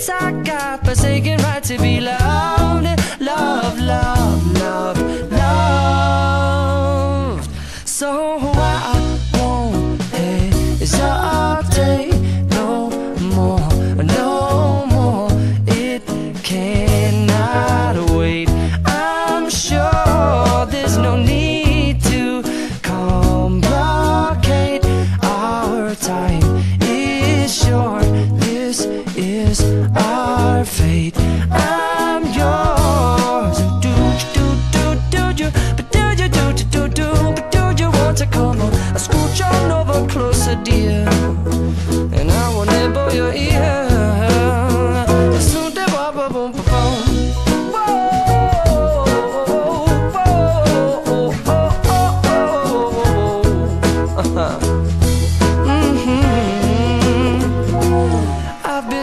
it's our God forsaken right to be loved, love, love, love, loved. So I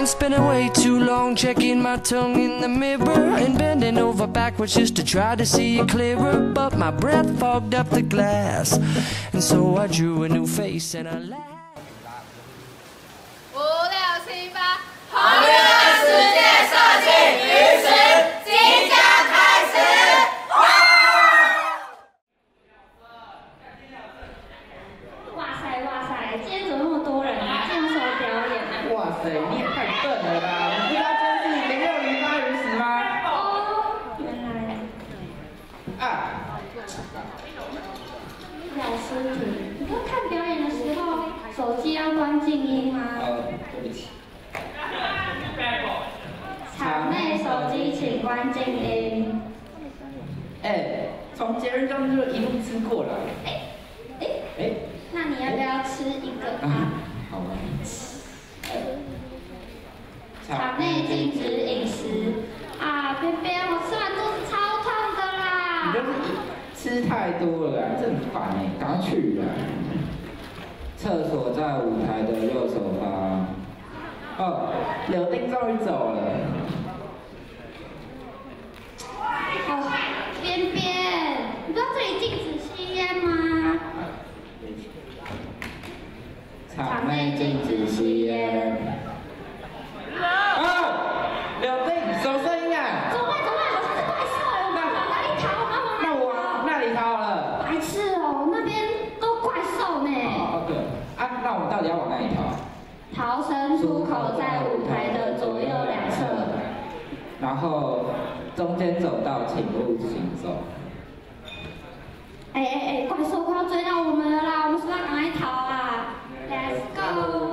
spending way too long checking my tongue in the mirror and bending over backwards just to try to see it clearer. But my breath fogged up the glass, and so I drew a new face and I laughed. 五六七八，红月世界设计于时即将开始。哇塞哇塞，今天怎么那么多人啊？今天有什么表演啊？哇塞，你也太 笨了吧！你不知道今天是零六零八零十吗？哦，原来啊，老师你，你都看表演的时候，手机要关静音吗？呃，对不起。场内手机请关静音。哎，从节日中就一路吃过来。哎哎，哎，那你要不要吃一个啊啊？，好吧。场内禁止饮食啊！边边，我吃完肚子超痛的你就啦。是吃太多了啦，这很烦哎，赶快去啦。厕所在舞台的右手方。哦，柳丁终于走了。哦，边边，你知道这里禁止吸烟吗？场内禁止逃生出口在舞台的左右两侧。然后中间走道请勿行走。哎哎哎，怪兽快要追到我们了啦！我们是不是要赶快逃啊？Let's go。